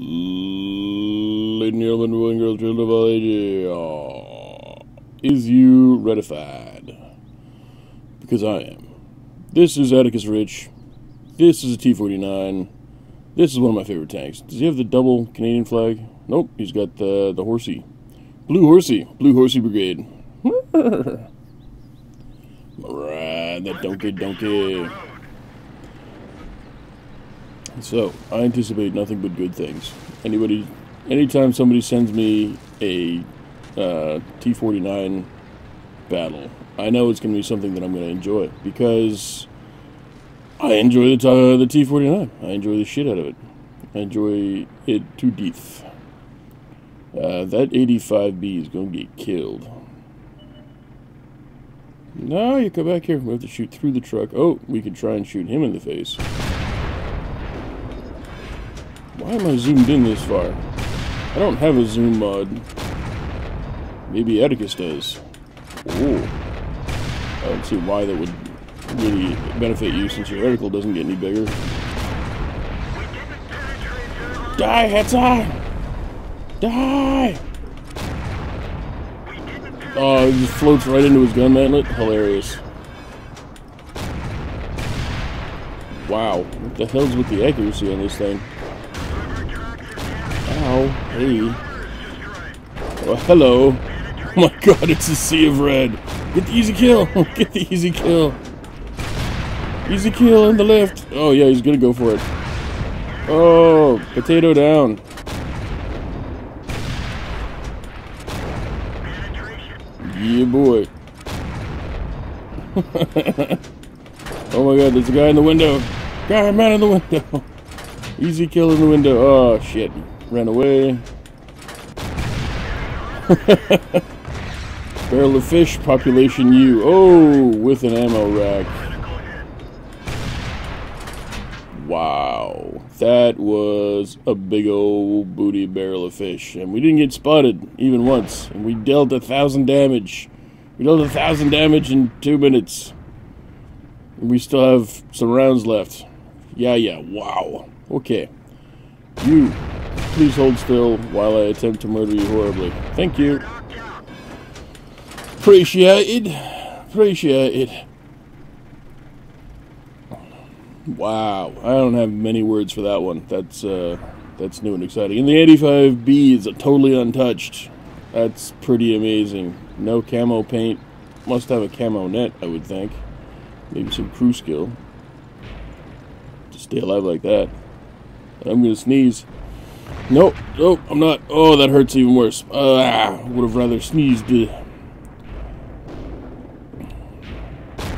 Ladies and boys girls, children of all ages, is you ratified? Because I am. This is Atticus Rich. This is a T-49. This is one of my favorite tanks. Does he have the double Canadian flag? Nope, he's got the, the horsey. Blue horsey. Blue horsey brigade. Alright, that donkey donkey. So, I anticipate nothing but good things. Anybody, anytime somebody sends me a uh, T49 battle, I know it's going to be something that I'm going to enjoy because I enjoy the t- uh, the T49. I enjoy the shit out of it. I enjoy it to death. Uh, that 85B is going to get killed. No, you come back here. We have to shoot through the truck. Oh, we could try and shoot him in the face. Why am I zoomed in this far? I don't have a zoom mod. Maybe Atticus does. Oh. I don't see why that would really benefit you since your reticle doesn't get any bigger. Die, Hetzer! Die! Oh, he just floats right into his gun mantlet. Hilarious. Wow. What the hell's with the accuracy on this thing? Hey. Oh, hello. Oh my god, it's a sea of red. Get the easy kill. Get the easy kill. Easy kill on the left. Oh, yeah, he's gonna go for it. Oh, potato down. Yeah, boy. oh my god, there's a guy in the window. Guy, man in the window. Easy kill in the window. Oh, shit. Ran away. Barrel of fish, population U. Oh, with an ammo rack. Wow. That was a big old booty barrel of fish. And we didn't get spotted even once. And we dealt a thousand damage. We dealt a thousand damage in two minutes. And we still have some rounds left. Yeah, yeah. Wow. Okay. You, please hold still while I attempt to murder you horribly. Thank you. Appreciated. Appreciated. Wow, I don't have many words for that one. That's uh, that's new and exciting. And the 85B is totally untouched. That's pretty amazing. No camo paint. Must have a camo net, I would think. Maybe some crew skill. To stay alive like that. I'm gonna sneeze. Nope, nope, I'm not. Oh, that hurts even worse. Ah, would have rather sneezed.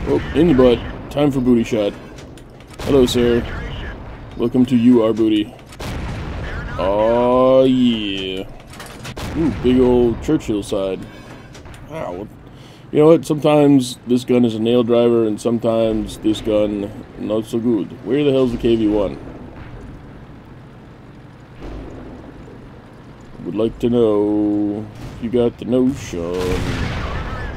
Oh, in the butt. Time for booty shot. Hello, sir. Welcome to you, our booty. Oh, yeah. Ooh, big old Churchill side. Wow. You know what? Sometimes this gun is a nail driver, and sometimes this gun not so good. Where the hell's the KV-1? Would like to know if you got the notion.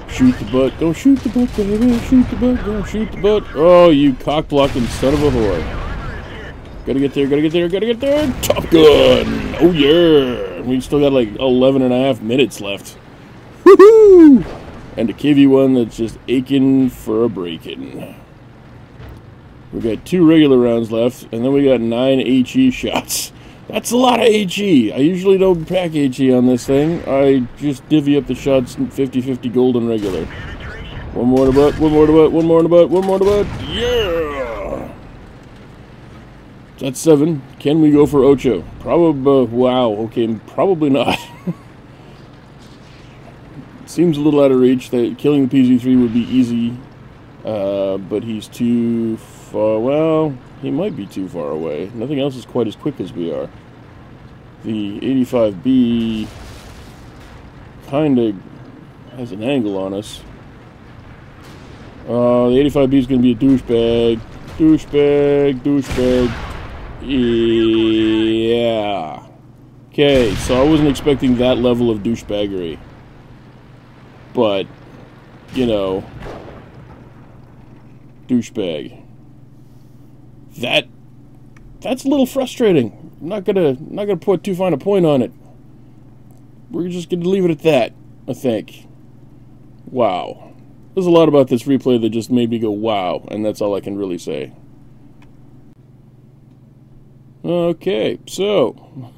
Shoot the butt. Don't shoot the butt, baby. Shoot the butt. Don't shoot the butt. Oh, you cock blocking son of a whore. Gotta get there, gotta get there, gotta get there. Top Gun. Oh, yeah. We still got like 11 and a half minutes left. Woohoo! And a KV-1 that's just aching for a break-in. We got two regular rounds left, and then we got nine HE shots. That's a lot of HE. I usually don't pack HE on this thing. I just divvy up the shots 50-50 gold and regular. One more to butt, one more to butt, one more to butt, one more to butt. Yeah! That's seven. Can we go for Ocho? Probably, wow, okay, probably not. Seems a little out of reach. That killing the PZ3 would be easy, uh, but he's too far. Well, he might be too far away. Nothing else is quite as quick as we are. The 85B kind of has an angle on us. Uh, the 85B is going to be a douchebag. Douchebag, douchebag. Yeah. Okay, so I wasn't expecting that level of douchebaggery. But, you know, douchebag. That that's a little frustrating. not gonna not gonna put too fine a point on it. We're just gonna leave it at that. I think. Wow. There's a lot about this replay that just made me go wow, and that's all I can really say. Okay, so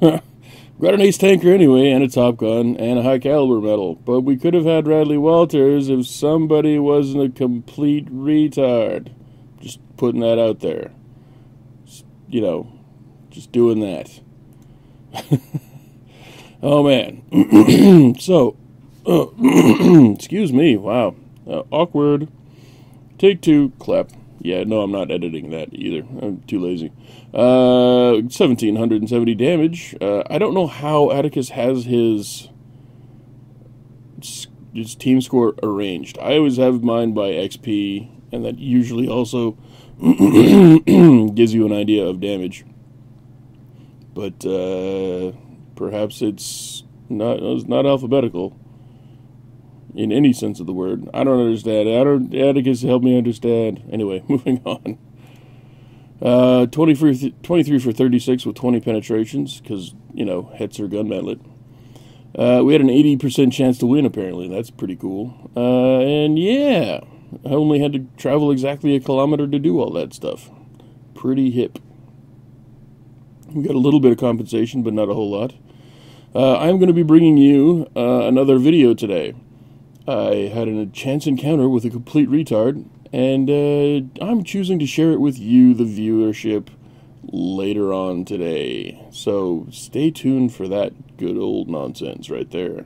got an ace tanker anyway, and a top gun, and a high caliber medal. But we could have had Radley Walters if somebody wasn't a complete retard. Just putting that out there. You know, just doing that. oh man. so, uh, excuse me. Wow. Uh, awkward. Take two. Clap. Yeah, no, I'm not editing that either. I'm too lazy. Uh, 1770 damage. Uh, I don't know how Atticus has his his team score arranged. I always have mine by XP, and that usually also gives you an idea of damage. But uh, perhaps it's not it's not alphabetical in any sense of the word. I don't understand. I don't. Atticus, help me understand. Anyway, moving on. Uh, 23, 23 for 36 with 20 penetrations because, you know, Hetzer gun mantlet. Uh, we had an 80% chance to win, apparently. That's pretty cool. Uh, and yeah, I only had to travel exactly a kilometer to do all that stuff. Pretty hip. We got a little bit of compensation, but not a whole lot. Uh, I'm going to be bringing you uh, another video today. I had a chance encounter with a complete retard, and uh, I'm choosing to share it with you, the viewership, later on today. So stay tuned for that good old nonsense right there.